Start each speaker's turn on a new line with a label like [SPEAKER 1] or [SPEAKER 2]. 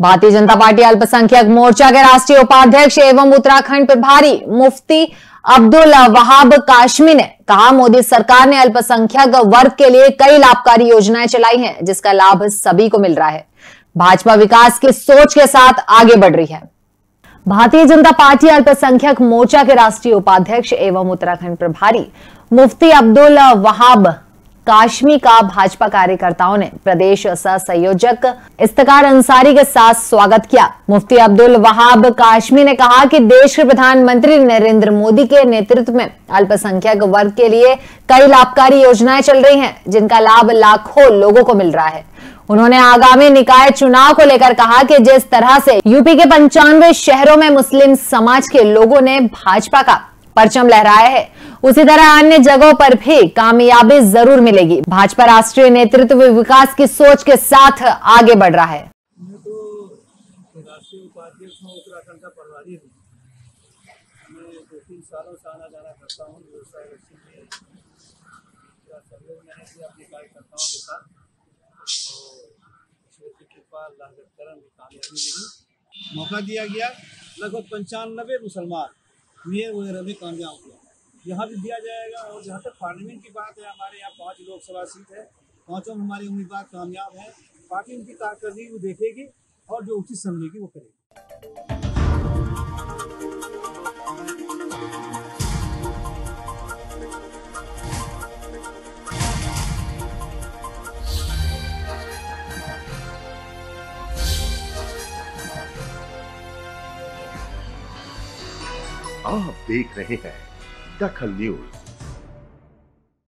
[SPEAKER 1] Bharatiya Janata party अल्पसंख्यक मोर्चा के राष्ट्रीय उपाध्यक्ष एवं उत्तराखंड प्रभारी मुफ्ती अब्दुल वहाब काशमी ने कहा, मोदी सरकार ने अल्पसंख्यक वर्ग के लिए कई लाभकारी योजनाएँ चलाई हैं, जिसका लाभ सभी को मिल रहा है। भाजपा विकास की सोच के साथ आगे बढ़ रही है। भारतीय जनता पार्टी अल्पसंख्यक मोर्चा के राष्ट्रीय उपाध्यक्ष एवं उत्तराखंड प्रभारी मुफ्ती अब्दुल वहाब काश्मी का भाजपा कार्यकर्ताओं ने प्रदेश सह संयोजक इस्तकार अंसारी के साथ स्वागत किया। मुफ्ती अब्दुल वहाब काश्मी ने कहा कि देश के प्रधानमंत्री नरेंद्र मोदी के नेतृत्व में अल्पसंख्यक वर्ग के लिए कई लाभकारी योजनाएँ चल रही हैं, जिनका लाभ लाखों लोगों को मिल रहा है। उन्होंने आगामी निकाय चुनाव को लेकर कहा कि जिस तरह से यूपी के पंचानवे शहरों में मुस्लिम समाज के लोगों ने भाजपा का परचम लहराया है उसी तरह अन्य जगहों पर भी कामयाबी ज़रूर मिलेगी। भाजपा राष्ट्रीय नेतृत्व विकास की सोच के साथ आगे बढ़ रहा है।
[SPEAKER 2] मौका दिया गया। लगभग पंचानबे मुसलमान मेयर वगैरह में कामयाब हुआ यहाँ भी दिया जाएगा और जहाँ तक पार्लियामेंट की बात है, हमारे यहाँ पाँच लोकसभा सीट है। पाँचों हमारे उम्मीदवार कामयाब हैं। पार्टी उनकी कारकर्दगी को देखेगी और जो उचित समझेगी वो करेगी।
[SPEAKER 3] आप देख रहे हैं Dakar News.